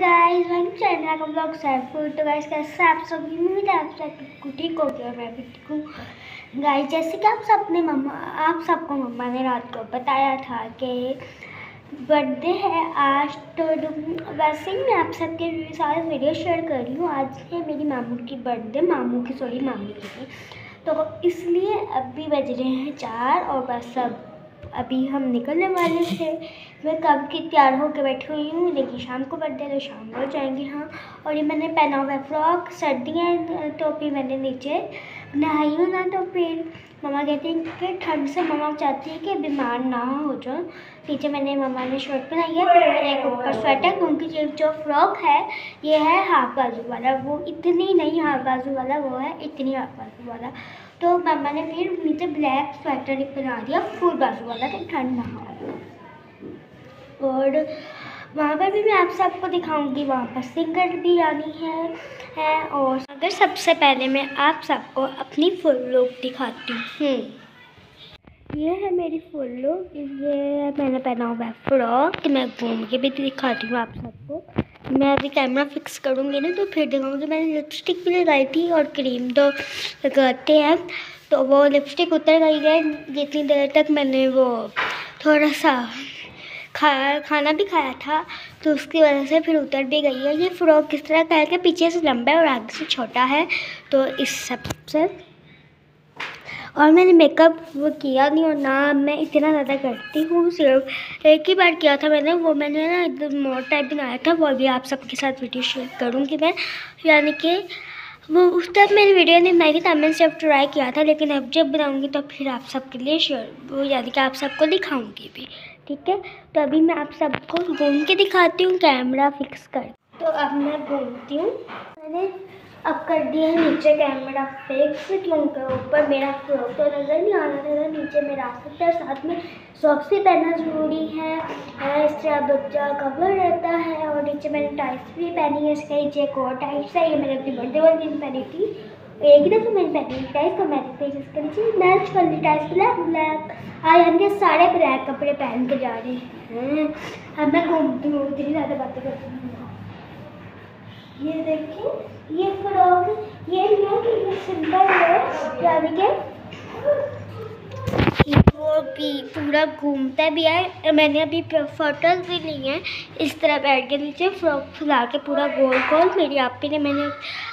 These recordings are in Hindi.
गाइस वेलकम चैनल का ब्लॉग सैफुड तो गाइस कैसे आप सब उम्मीद है आप सब कुटी को गया मैं भी ठीक हूँ गाइस जैसे कि आप सब अपने मम्मा, आप सबको मम्मा ने रात को बताया था कि बर्थडे है आज तो वैसे ही मैं आप सबके साथ वीडियो शेयर कर रही हूँ। आज है मेरी मामू की बर्थडे मामू की सॉरी मामी की। तो इसलिए अभी बज रहे हैं चार और बस सब अभी हम निकलने वाले थे मैं कब की तैयार होकर बैठी हुई हूँ? लेकिन शाम को बर्थडे तो शाम को जाएँगे हाँ और ये मैंने पहना हुआ है फ्रॉक, सर्दियाँ फिर मैंने नीचे नहाई हूँ ना तो फिर मम्मा कहती हैं कि ठंड से मम्मा चाहती है कि बीमार ना हो जाओ नीचे मैंने मम्मा ने शर्ट पहनाई है फिर मैंने एक ऊपर स्वेटर क्योंकि जो फ्रॉक है, ये है हाफ़ बाजू वाला। वो इतनी नहीं हाफ़ बाजू वाला, वो है इतनी हाफ़ बाजू वाला। तो मम्मा ने फिर नीचे ब्लैक स्वेटर पहना दिया फुल बाजू वाला तो ठंड ना हो। और वहाँ पर भी मैं आप सबको दिखाऊँगी वहाँ पर सिंगर भी आनी है, है और अगर सबसे पहले मैं आप सबको अपनी फुल लुक दिखाती हूँ। ये है मेरी फुल लुक ये मैंने पहना हुआ है फ्रॉक मैं घूम के भी दिखाती हूँ आप सबको। मैं अभी कैमरा फिक्स करूँगी ना तो फिर दिखाऊँगी मैंने लिपस्टिक भी लगाई थी और क्रीम तो लगाते हैं। तो वो लिपस्टिक उतर गई है, जितनी देर तक मैंने वो थोड़ा सा खा, खाना भी खाया था तो उसकी वजह से फिर उतर भी गई है। ये फ्रॉक किस तरह का है कि पीछे से लंबा है और आगे से छोटा है तो इस सबसे और मैंने मेकअप वो किया नहीं और ना मैं इतना ज़्यादा करती हूँ सिर्फ़। एक ही बार किया था मैंने, वो मैंने ना एकदम मोर टाइप बनाया था, वो अभी आप सबके साथ वीडियो शेयर करूँगी मैं। यानी कि वो उस टाइप मेरी वीडियो नहीं बनाई थी तब मैंने सिर्फ़ ट्राई किया था, लेकिन अब जब बनाऊँगी तो फिर आप सबके लिए शेयर वो यानी कि आप सबको दिखाऊँगी भी, ठीक है? तो अभी मैं आप सबको घूम के दिखाती हूँ कैमरा फिक्स कर तो अब मैं घूमती हूँ। मैंने अब कर दिया, नीचे कैमरा फिक्स क्योंकि ऊपर मेरा फ्रॉक तो नज़र नहीं आ रहा था नीचे मेरा सकता है, साथ में सॉक्स भी पहनना ज़रूरी है। इस तरह बच्चा कवर रहता है और नीचे मैंने टाइट्स भी पहनी है, इसके नीचे एक और टाइट्स है, ये मैंने अपनी बर्थडे वाले दिन पहनी थी। एक ही दफ़ा मैंने पहनी टाइट तो मैंने फिर इसके नीचे। मैच कर ली टाइट्स ब्लैक ब्लैक हम यानी सारे ब्लैक कपड़े पहन के जा रहे हैं। अब मैं घूमती हूँ इतनी ज़्यादा बातें करती हूँ ये देखिए, ये फ्रॉक, ये नहीं ये सिंपल है यानी वो भी पूरा घूमता भी है। मैंने अभी फ़ोटोज़ भी ली हैं। इस तरह बैठ के नीचे फ्रॉक फुला के पूरा गोल गोल मेरी आपी ने, मैंने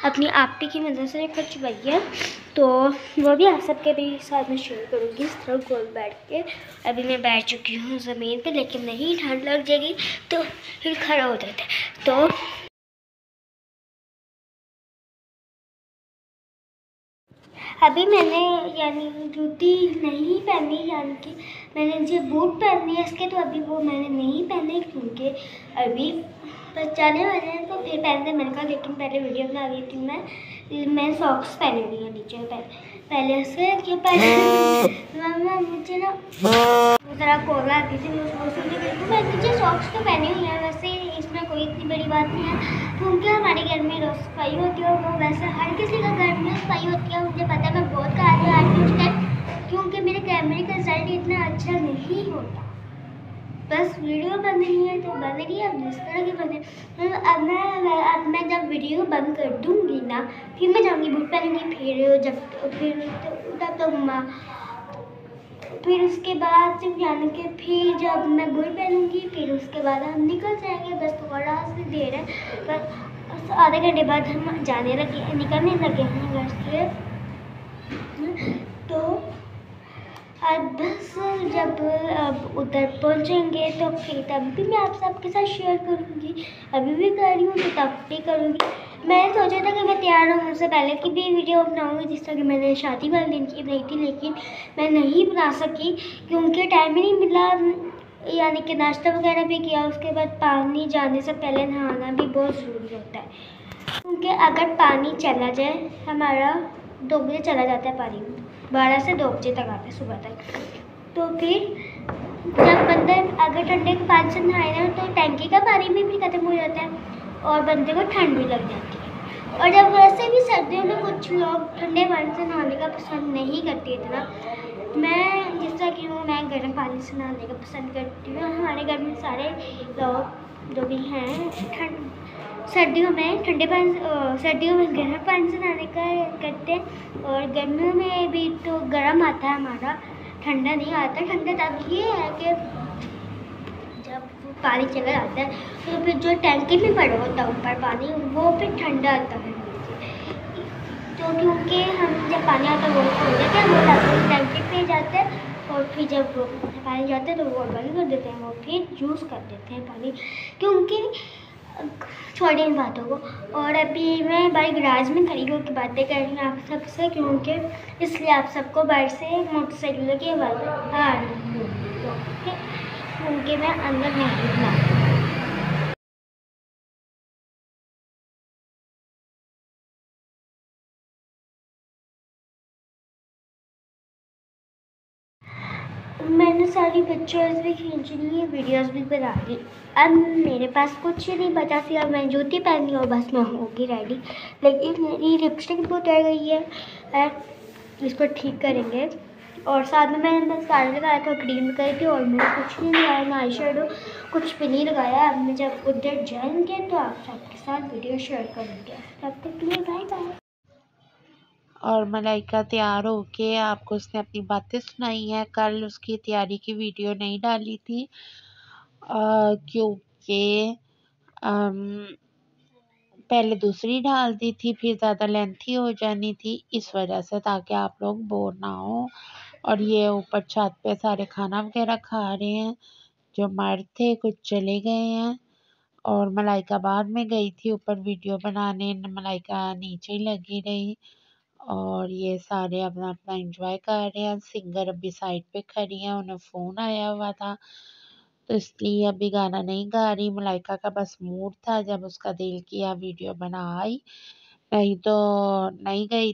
अपनी आपी की मदद से खचवाई है। तो वो भी आप सबके भी साथ में शेयर करूँगी इस तरह गोल बैठ के। अभी मैं बैठ चुकी हूँ ज़मीन पे, लेकिन नहीं, ठंड लग जाएगी तो फिर खड़ा हो जाता है। तो अभी मैंने यानी जूती नहीं पहनी यानी कि मैंने जो बूट पहननी है इसके तो अभी वो मैंने नहीं पहने क्योंकि अभी बस जाने वाले हैं तो फिर पहनते मैंने कहा लेकिन पहले वीडियो बना रही थी मैं। मैं सॉक्स पहने हुई है नीचे पहले पहले क्या पहले मामा मुझे ना ज़रा कोला आती थी मैं नीचे सॉक्स तो पहनी हुई है वैसे इसमें कोई इतनी बड़ी बात नहीं है। क्योंकि हमारे घर में रोज़ सफ़ाई होती किसी का घर में सफ़ाई होती है मुझे पता है, मैं बहुत कार्य आती हूँ उस क्योंकि मेरे कैमरे का रिज़ल्ट इतना अच्छा नहीं होता। बस वीडियो बन रही है तो बन रही है, अब जिस तरह की बने। अब मैं अब मैं जब वीडियो बंद कर दूँगी ना, फिर मैं जाऊँगी बुक पहनूँगी फिर जब फिर तब तक तो फिर उसके बाद जब यानी कि, फिर जब मैं गुड़ पहनूँगी, फिर उसके बाद हम निकल जाएँगे, बस थोड़ा सा देर है। बस आधे घंटे बाद हम जाने लगे, निकलने लगे हैं घर से तो अब बस जब, अब उधर पहुँचेंगे तो फिर तब भी मैं आप सबके साथ शेयर करूँगी। अभी भी कर रही हूँ तो तब भी करूँगी। मैंने सोचा था कि मैं तैयार हूँ उससे पहले की भी वीडियो बनाऊँगी, जिस तरह की मैंने शादी वाले दिन की बनाई थी, लेकिन मैं नहीं बना सकी, क्योंकि टाइम ही नहीं मिला। यानी कि नाश्ता वगैरह भी किया उसके बाद पानी जाने से पहले नहाना भी बहुत ज़रूरी होता है। क्योंकि अगर पानी चला जाए हमारा दो बजे चला जाता है पानी। बारह से दो बजे तक आता है सुबह तक। तो फिर जब बंदे अगर ठंडे के पानी से नहाए ना तो टैंकी का पानी भी, भी ख़त्म हो जाता है और बंदे को ठंड भी लग जाती है। और जब वैसे भी सर्दियों में कुछ लोग ठंडे पानी से नहाने का पसंद नहीं करते इतना मैं जिस तरह की हूँ, मैं गर्म पानी से नहाने का पसंद करती हूँ। हमारे घर में सारे लोग जो भी हैं, ठंड, सर्दियों में ठंडे पानी सर्दियों में गर्म पानी से नहाने का करते हैं। और गर्मियों में भी तो गर्म आता है हमारा, ठंडा नहीं आता। ठंडा तब ये है कि जब पानी चला जाता है तो फिर जो टैंकी में पड़ा होता है ऊपर पानी, वो फिर ठंडा आता है। तो क्योंकि हम जब पानी आता है वो खोल देते हैं, वो टैंकी पे जाते हैं और फिर जब पानी जाते हैं तो वो बंद कर देते हैं, वो फिर यूज़ कर देते हैं पानी। क्योंकि छोड़ी इन बातों को। और अभी मैं भाई गराज में खड़ी होकर बातें कर रही हूँ आप सबसे, क्योंकि इसलिए आप सबको बाहर से मोटरसाइकिल की आवाज़ आ रही हूँ। क्योंकि मैं अंदर नहीं हूँ। मैंने सारी पिक्चर्स भी खींच ली है वीडियोस भी बना ली अब मेरे पास कुछ ही नहीं बचा सी, अब मैं जूती पहनी और बस मैं होगी रेडी लेकिन मेरी लिपस्टिक भी उतर गई है इसको ठीक करेंगे। और साथ में मैंने बस साड़ी लगाया था क्रीम लगाई थी और मैंने कुछ नहीं लगाया ना आई शेडो कुछ भी नहीं लगाया। अब मैं जब उधर जाएँगे तो आप सबके साथ वीडियो शेयर करेंगे। तब तक के लिए बाय बाय और मलाइका तैयार होके आपको उसने अपनी बातें सुनाई हैं। कल उसकी तैयारी की वीडियो नहीं डाली थी। क्योंकि पहले दूसरी डाल दी थी, फिर ज़्यादा लेंथी हो जानी थी। इस वजह से ताकि आप लोग बोर ना हो। और ये ऊपर छत पे सारे खाना वगैरह खा रहे हैं। जो मर्द थे, कुछ चले गए हैं। और मलाइका बाद में गई थी ऊपर वीडियो बनाने। मलाइका नीचे ही लगी रही। और ये सारे अपना अपना एंजॉय कर रहे हैं। सिंगर अभी साइड पे खड़ी है, उन्हें फ़ोन आया हुआ था। तो इसलिए अभी गाना नहीं गा रही। मलाइका का बस मूड था जब उसका दिल किया वीडियो बना आई। नहीं तो नहीं गई